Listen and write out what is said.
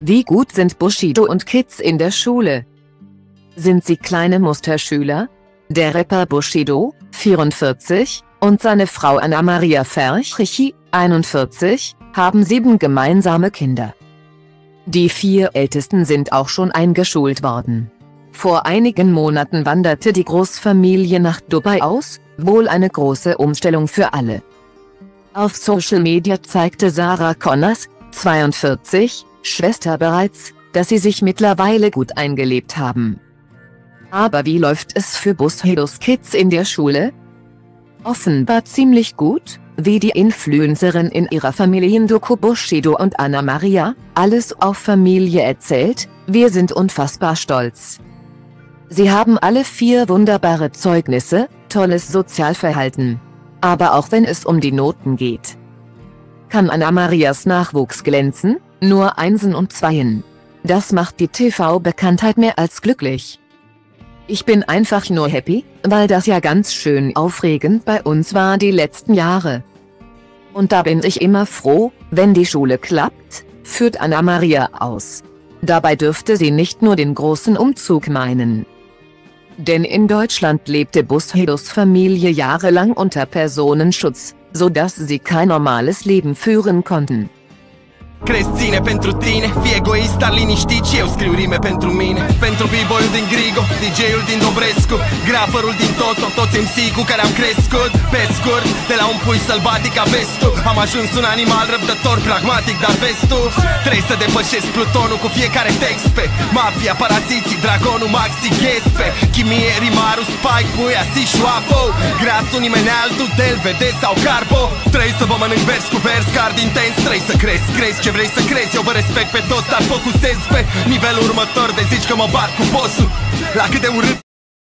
Wie gut sind Bushido und Kids in der Schule? Sind sie kleine Musterschüler? Der Rapper Bushido, 44, und seine Frau Anna Maria Ferchichi, 41, haben sieben gemeinsame Kinder. Die vier Ältesten sind auch schon eingeschult worden. Vor einigen Monaten wanderte die Großfamilie nach Dubai aus, wohl eine große Umstellung für alle. Auf Social Media zeigte Sarah Connors, 42, Schwester bereits, dass sie sich mittlerweile gut eingelebt haben. Aber wie läuft es für Bushidos Kids in der Schule? Offenbar ziemlich gut, wie die Influencerin in ihrer Familiendoku Bushido und Anna Maria, alles auf Familie erzählt, wir sind unfassbar stolz. Sie haben alle vier wunderbare Zeugnisse, tolles Sozialverhalten. Aber auch wenn es um die Noten geht. Kann Anna Marias Nachwuchs glänzen? Nur Einsen und Zweien. Das macht die TV-Bekanntheit mehr als glücklich. Ich bin einfach nur happy, weil das ja ganz schön aufregend bei uns war die letzten Jahre. Und da bin ich immer froh, wenn die Schule klappt, führt Anna Maria aus. Dabei dürfte sie nicht nur den großen Umzug meinen. Denn in Deutschland lebte Bushidos Familie jahrelang unter Personenschutz, so dass sie kein normales Leben führen konnten. Crezi ține pentru tine Fii egoist, dar liniștit și eu scriu rime pentru mine. Pentru b din Grigo, DJ-ul din Dobrescu Graferul din Toto, toți MC cu care am crescut Pe scurt, de la un pui sălbatic a vestul Am ajuns un animal răbdător, pragmatic, dar vestul Trebuie să depășesc plutonul cu fiecare text pe Mafia, paraziții, dragonul, maxi, ghespe Chimie, rimarul, spike, puia, si, șoapo Grasul, nimeni altul, del, vede sau carbo Trebuie să vă mănânc vers cu vers, card intens Trebuie să crezi, crezi ce vrei să crezi Eu vă respect pe toți, dar focusez pe nivelul următor De zici că mă bat cu bossul La cât de urât